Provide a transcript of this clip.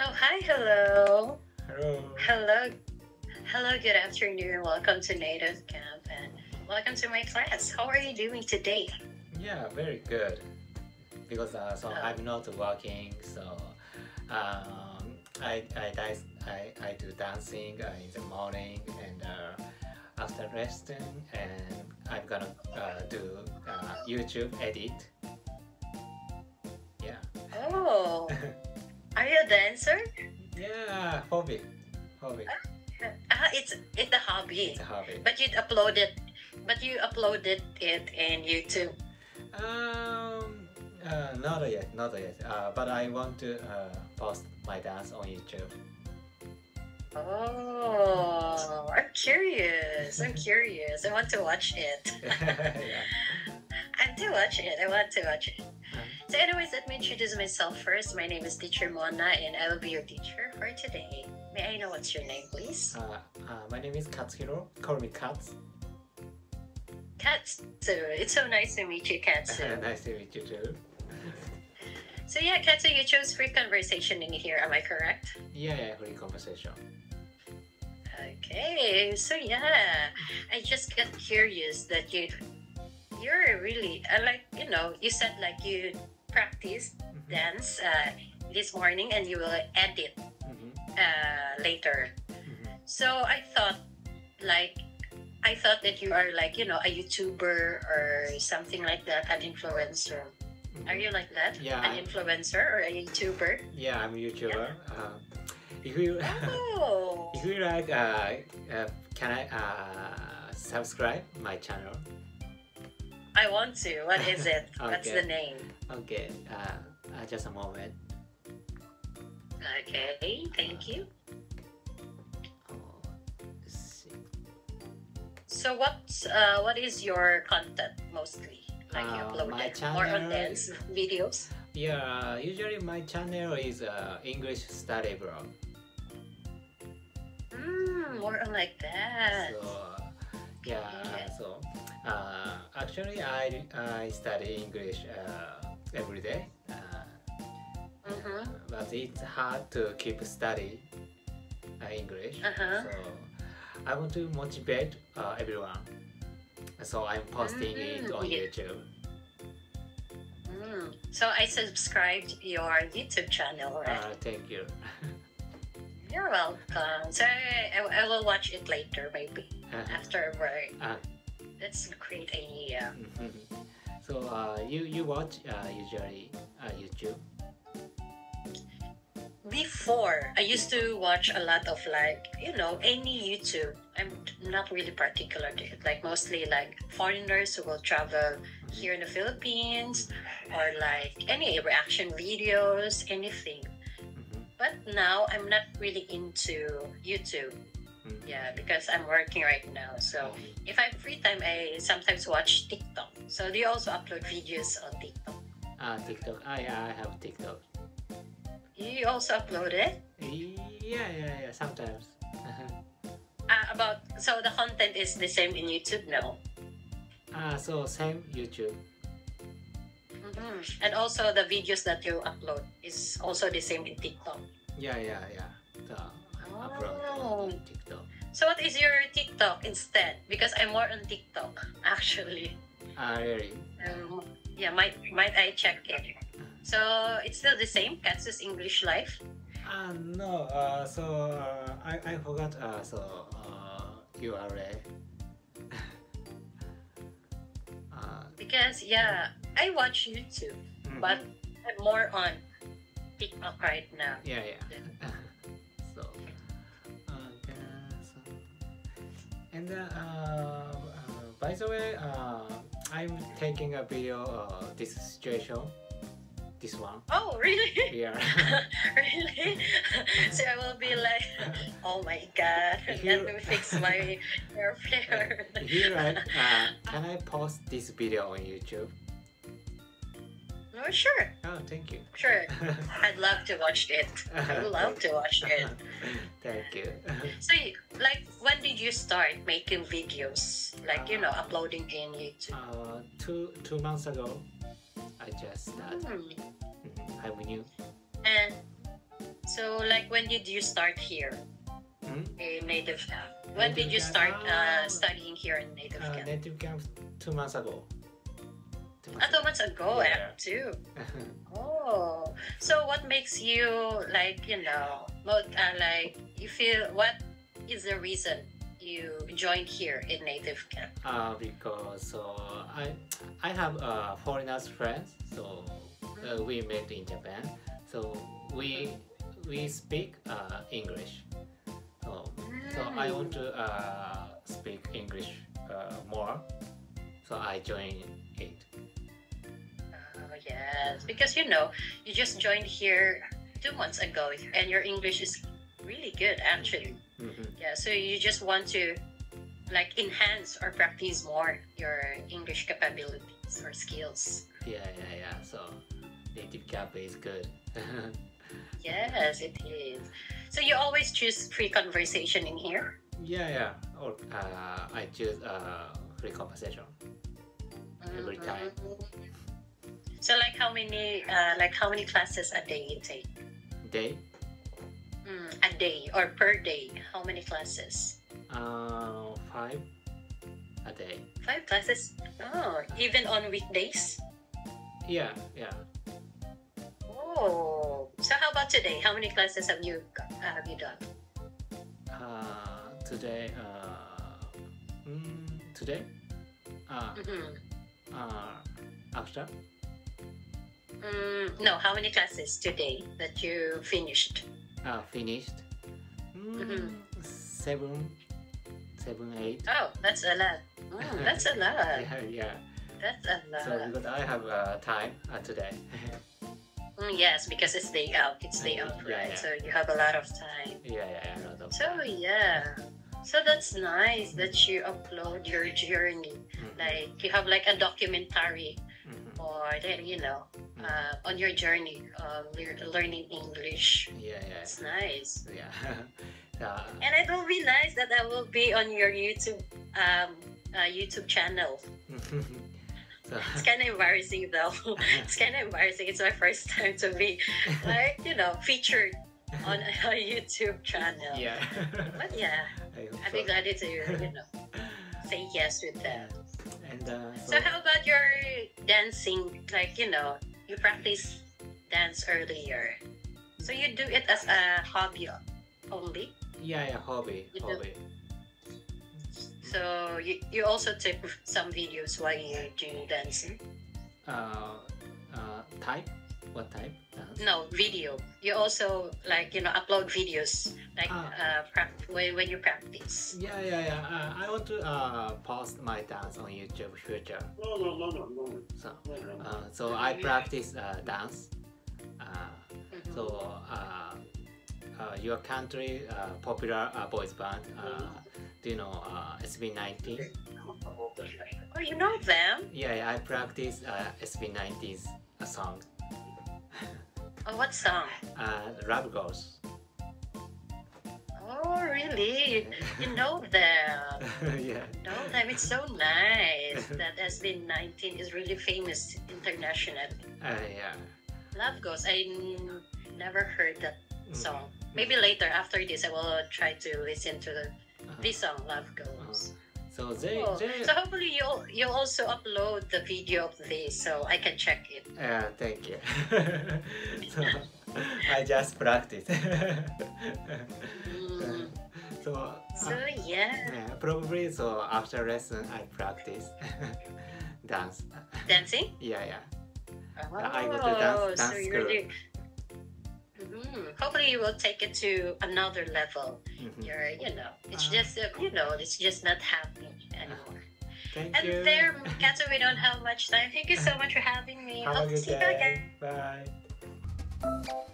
Oh, hi, hello. Hello. Hello. Hello, good afternoon. Welcome to Native Camp and welcome to my class. How are you doing today? Yeah, very good. Because uh, so Oh. I'm not working, so um, I I, dance, I I do dancing uh, in the morning and uh, after resting, and I'm gonna uh, do uh, YouTube edit. Yeah. Oh, are you a dancer? yeah, hobby, hobby. Ah, it's it's a hobby. It's a hobby. But you uploaded it, but you uploaded it in YouTube. Um, uh, not yet, not yet. Uh, but I want to uh, post my dance on YouTube. Oh, I'm curious. I'm curious. I want to watch it. yeah. I do watch it. I want to watch it. So, anyways, let me introduce myself first. My name is Teacher Mona, and I will be your teacher for today. May I know what's your name, please? Uh, uh, my name is Katsuhiro. Call me Kats. Katsu. It's so nice to meet you, Katsu. nice to meet you too. so, yeah, Katsu, you chose free conversation in here. Am I correct? Yeah, yeah, free conversation. Okay. So, yeah, I just got curious that you, you're really, I like, you know, you said like you practice Mhm, dance uh, this morning and you will edit mhm, uh, later. mhm. So I thought, like, I thought that you are like, you know, a YouTuber or something like that, an influencer. Mhm. Are you like that? Yeah, An influencer or a YouTuber? Yeah, I'm a YouTuber. Uh, if you Oh. if you like, uh, uh, can I uh, subscribe my channel? I want to. What is it? What's the name? Okay, uh, uh, just a moment. Okay, thank you. Oh, let's see. So what uh what is your content mostly? Like you Uh, upload my it more on channel dance videos? Yeah, uh, usually my channel is uh, English study blog. Mm, more like that. So yeah, Okay. so uh, actually I I study English uh, every day, uh, Mm-hmm. but it's hard to keep study uh, English. Uh-huh. So I want to motivate uh, everyone. So I'm posting it Mm, on yeah. YouTube. Mm. So I subscribed your YouTube channel, right? Uh, thank you. You're welcome. So I, I, will watch it later, maybe after work. Uh, Let's create a uh, mhm. so uh, you you watch uh, usually uh, YouTube. Before, I used to watch a lot of like, you know, any YouTube. I'm not really particular to it. Like mostly like foreigners who will travel here in the Philippines or like any reaction videos, anything. Mhm. But now I'm not really into YouTube. Mm. Yeah, because I'm working right now. So if I have free time, I sometimes watch TikTok. So do you also upload videos on TikTok? Ah, TikTok. Ah, yeah, I have TikTok. You also upload it? Yeah, yeah, yeah. Sometimes. Uh, about so the content is the same in YouTube, now. ah, so same YouTube. Mhm. And also the videos that you upload is also the same in TikTok. Yeah, yeah, yeah. The upload Oh. on TikTok. So what is your TikTok instead? Because I'm more on TikTok actually. Ah, really? Um, yeah, might might I check it? So it's still the same, Katsu's English Life. Ah, no. Uh, so uh, I I forgot. Uh, so uh, URL. uh, Because yeah, I watch YouTube, mhm. but I'm more on TikTok right now. yeah, yeah. and uh, uh, by the way, uh, I'm taking a video. of this situation, this one. Oh really? Yeah. really? so I will be like, oh my god, let You- me fix my hair flare. You uh, can I post this video on YouTube? Oh sure, Oh, thank you. sure. I'd love to watch it. I'd love to watch it. Thank you. So, like, when did you start making videos? Like, you know, uploading in YouTube? Uh, two two months ago, I just started. Hmm. Mhm, I'm new. And So, like, when did you start here Hmm? in Native Camp? When did you Native start uh, ah. studying here in Native Uh, Camp? native camp two months ago. Ah, two months ago, Yeah. two. Oh, so what makes you like you know, uh, like you feel? What is the reason you joined here in Native Camp? uh, because so I I have uh, foreigners friends, so uh, we met in Japan. So we we speak uh, English. So so I want to uh, speak English uh, more. So I joined yes, because you know, you just joined here two months ago, and your English is really good, actually. Mhm. Yeah, so you just want to like enhance or practice more your English capabilities or skills. Yeah, yeah, yeah. So native camp is good. Yes, it is. So you always choose free conversation in here? yeah, yeah. Or uh, I choose uh, free conversation. Every time. Mhm. So like how many uh, like how many classes a day you take? Day, Mm, a day or per day? How many classes? uh, five a day. Five classes. Oh, even on weekdays? Yeah, yeah. Oh. So how about today? How many classes have you got- uh, have you done? Uh, today, uh, mm, today, uh, Mhm. uh, after, Mm, no, how many classes today that you finished? uh, finished. Mm, Mhm. Seven, seven, eight. Oh, that's a lot. Mm, that's a lot. Yeah, yeah. That's a lot. So because I have uh, time uh, today. Mm, yes, because it's day out. It's day out, Yeah, right? yeah. So you have a lot of time. yeah, yeah, yeah. a lot of So time. yeah. So that's nice that you upload your journey. Mhm, Like you have like a documentary mhm. or then you know uh, on your journey of lear- learning English. Yeah, yeah, It's nice. yeah. yeah. And it will be nice that I will be on your YouTube um, uh, YouTube channel. so, It's kind of embarrassing though. it's kind of embarrassing. It's my first time to be like you know featured on a YouTube channel. yeah. But yeah, I'd be glad to you know say yes with that. And uh, So how about your dancing? Like you know, you practice dance earlier. So you do it as a hobby only. yeah, yeah, hobby, You do- hobby. So you, you also take some videos while you do dancing. Uh, uh, type? What type? Dance? No video. You also like you know upload videos like Ah. uh, prac- when when you practice. Yeah, yeah, yeah. Uh, I want to uh, post my dance on YouTube future. No, no, no, no, no. So, no, no. uh, so I practice uh, dance. Uh, Mhm. so, uh, uh, your country uh, popular uh, boys band. Uh, do you know uh, SB19? Oh, you know them? Yeah, yeah I practice uh, SB19's a song. What song? Uh, Love Girls. Oh, really? You know them. yeah. know them. It's so nice that SB19 is really famous internationally. Uh, yeah. Love Goes. I n- never heard that Mm. song. Maybe later after this, I will try to listen to the, Uh-huh. this song, Love Goes. So they, Oh, they So hopefully you'll you'll also upload the video of this so I can check it. Yeah, thank you. so I just practice. Mm. so, So uh, yeah, yeah, probably so after lesson I practice dance. dancing. Yeah, yeah. Oh, I go to dance- so dance you school. really. Mhm. Hopefully you will take it to another level. Mhm. You're, you know, it's Ah. just, uh, you know, it's just not happy anymore. Thank And you. there, Katsu, we don't have much time. Thank you so much for having me. Have Hope to see you again. Bye.